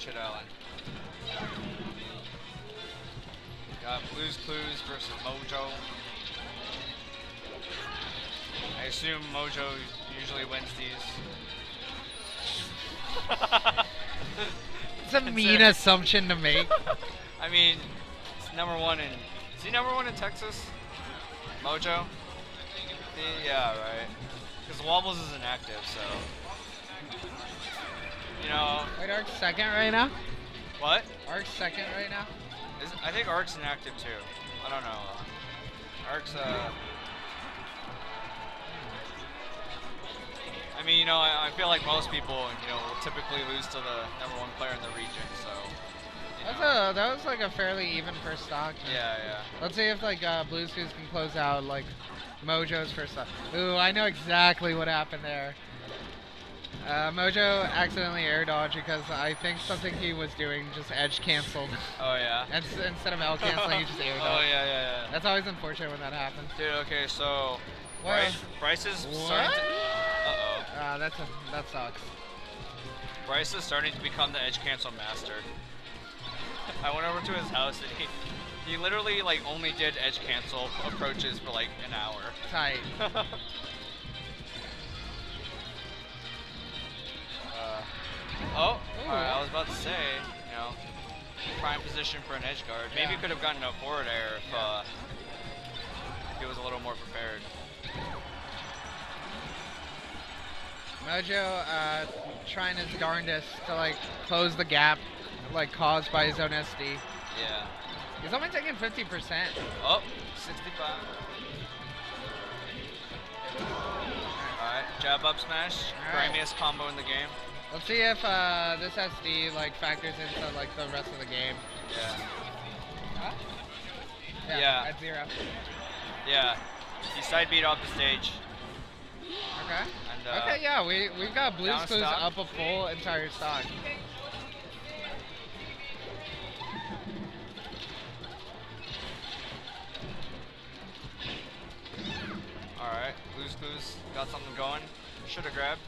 Chit Island. Got Blues Clues versus Mojo. I assume Mojo usually wins these. It's a mean assumption to make. I mean, it's number one in. Is he number one in Texas? Mojo? Yeah, right. Because Wobbles is inactive, so. You know. Wait, Ark's second right now? What? Ark's second right now? Is, I think Ark's inactive too. I don't know. Ark's, uh. I mean, you know, I, I feel like most people, you know, will typically lose to the number one player in the region, so. That's know. a that was like a fairly even first stock. Yeah, yeah. Let's see if like uh, Blues Clues can close out like Mojo's first stock. Ooh, I know exactly what happened there. Uh, Mojo accidentally air dodged because I think something he was doing just edge canceled. Oh, yeah. And instead of L canceling, he just air Oh, yeah, yeah, yeah. That's always unfortunate when that happens. Dude, okay, so. Well- Bryce, Bryce is starting to. Uh oh. Uh, that's a, that sucks. Bryce is starting to become the edge cancel master. I went over to his house and he. He literally like only did edge cancel approaches for like an hour. Tight. Oh, I was about to say, you know, prime position for an edge guard. Maybe Yeah. could have gotten a forward air if, uh, if he was a little more prepared. Mojo uh, trying his darndest to like close the gap like caused by his own SD. Yeah. He's only taking 50%. Oh, 65. Alright, jab up smash. Alright. Grimiest combo in the game. Let's see if uh, this SD like factors into like the rest of the game. Yeah. Huh? Yeah. At zero. Yeah. He side beat off the stage. Okay. And, uh, okay, yeah, we we've got Blues Clues up a full entire stock. Alright, Blues Clues got something going. Should have grabbed.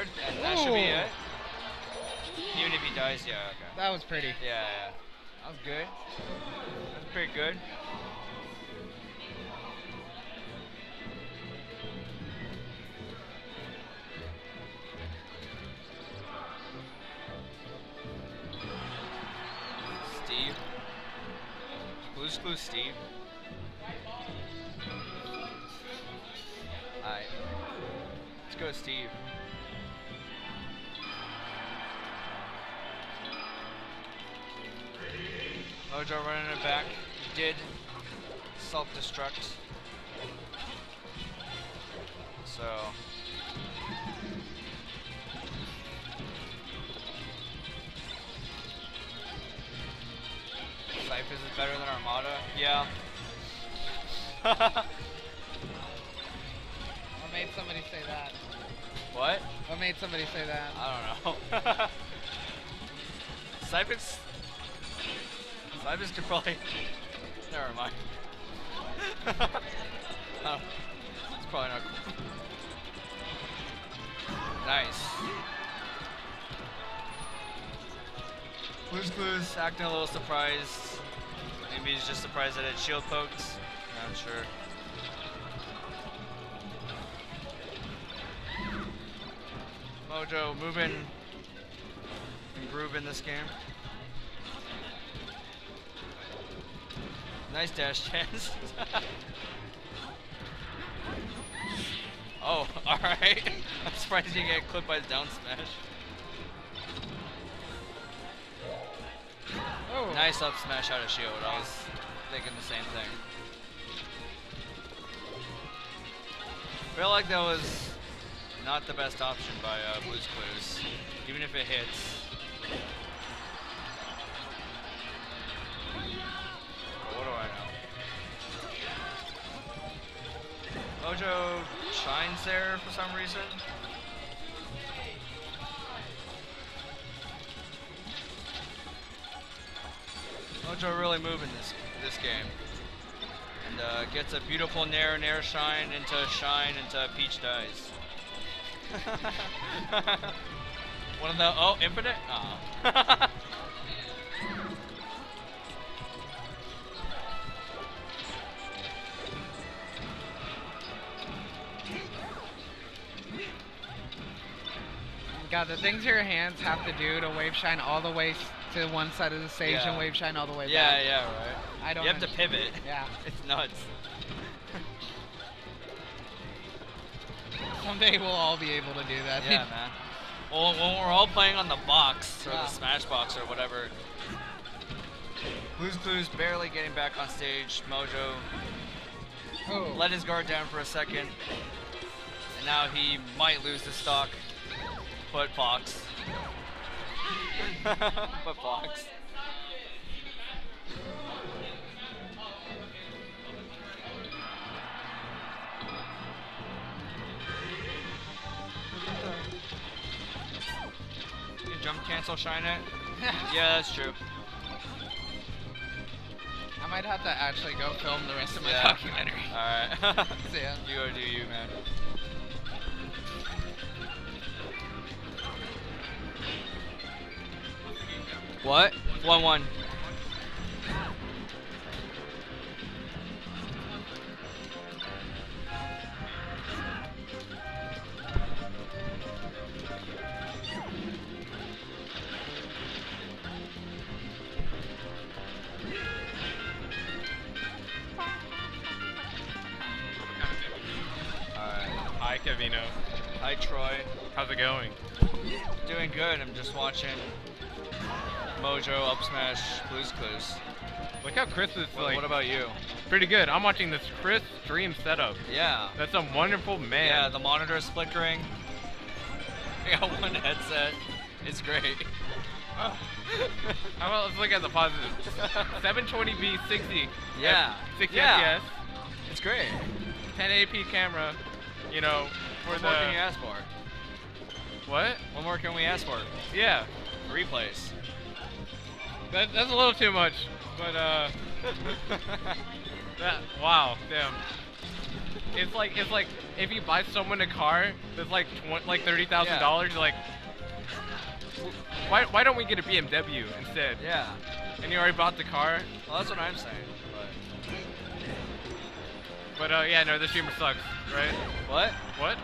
Guard, and that should be it. Even if he dies, yeah, okay. That was pretty. Yeah, yeah. That was good. That's pretty good. Steve. Blues Clues Steve. Alright. Let's go, Steve. Mojo running it back. He did self-destruct. So. Cyphers is better than Armada? Yeah. What made somebody say that? what? What made somebody say that? I don't know. Cyphers. Cyphers could probably. Never mind. oh, it's probably not. nice. Blues Clues acting a little surprised. Maybe he's just surprised that it shield pokes. Not sure. Mojo moving and groove in this game. Nice dash dance. oh, alright. I'm surprised he didn't get clipped by the down smash. Oh. Nice up smash out of shield. I was thinking the same thing. Feel like that was not the best option by uh, Blues Clues, even if it hits. Mojo shines there for some reason. Mojo really moving this this game. And uh, gets a beautiful Nair Nair shine into shine into Peach dies. One of the oh infinite. Oh. God, the things your hands have to do to wave shine all the way to one side of the stage Yeah. and wave shine all the way yeah, back. yeah, yeah, right. I don't You have to pivot. Yeah. It's nuts. Someday we'll all be able to do that. Yeah, man. Well, when we're all playing on the box or Yeah. the Smash box or whatever. Blue's Clues barely getting back on stage. Mojo oh. let his guard down for a second, and now he might lose the stock. But Fox. but Fox. You jump cancel shine it? Yeah, that's true. I might have to actually go film the rest of my Yeah. documentary. Alright. See ya. you go do you, man. What? 1 1. Alright. Hi, Kevino. Hi, Troy. How's it going? Doing good. I'm just watching Mojo up smash Blues Clues. Look how Chris is What, like what about you? pretty good. I'm watching this Chris stream setup. Yeah. That's a wonderful man. Yeah, the monitor is flickering. I got one headset. It's great. How about let's look at the positive. 720p 60. Yeah. F- 60 Yeah. FPS. It's great. 1080p camera. You know, for What the more can you ask for? what? What more can we ask for? Yeah. Replays. That, that's a little too much, but uh, that wow, damn. It's like it's like if you buy someone a car that's like tw- like thirty thousand dollars, like, why why don't we get a BMW instead? yeah. And you already bought the car, Well, that's what I'm saying. but uh, yeah, no, the streamer sucks, right? What? What?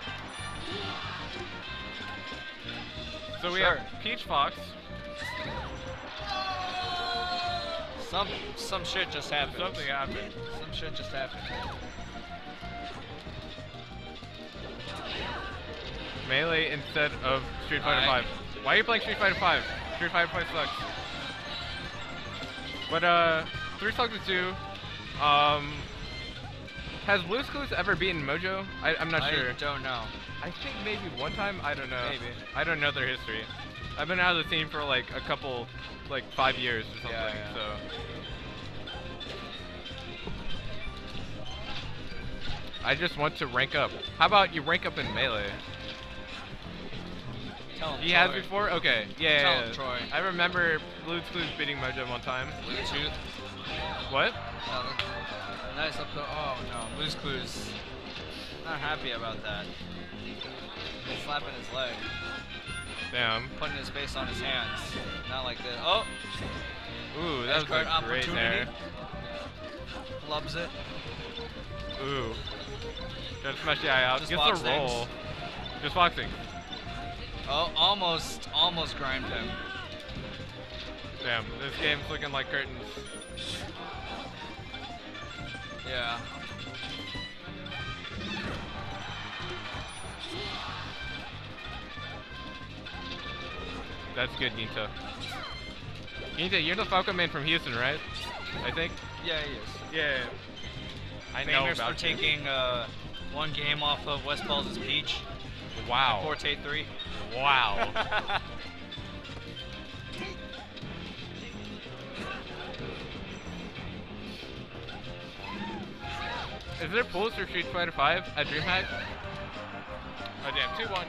So we Sure. have Peach Fox. Some some shit just happened. Something happened. Some shit just happened. Melee instead of Street Fighter Alright. 5. Why are you playing Street Fighter 5? Street Fighter 5 sucks. But uh, Three Slugs to 2. Um, has Blue's Clues ever beaten Mojo? I, I'm not I sure. I don't know. I think maybe one time. I don't know. Maybe. I don't know their history. I've been out of the scene for like a couple, like five years or something. Yeah, yeah. So. I just want to rank up. How about you rank up in melee? Tell him. He has before? Okay. Yeah, Tell yeah, him. Troy. I remember Blue's Clues beating Mojo one time. Bluetooth. What? Oh, nice up the. Oh no, Blue's Clues. Not happy about that. He's slapping his leg, Damn. putting his face on his hands. Not like this. Oh, Ooh, that was edge guard a great opportunity. there. Loves it. Ooh. Just smash the eye out. Just Gets a things. roll. Just boxing. Oh, almost, almost grimed him. Damn, this game's looking like curtains. Yeah. That's good, Ginta. Ginta, you're the Falcon Man from Houston, right? I think. Yeah, he is. Yeah. I know Famous about for you. taking uh, one game off of West Balls' Peach. Wow. Forte 3. Wow. Is there pools for Street Fighter 5 at DreamHack? Oh damn, 2-1.